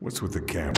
What's with the camera?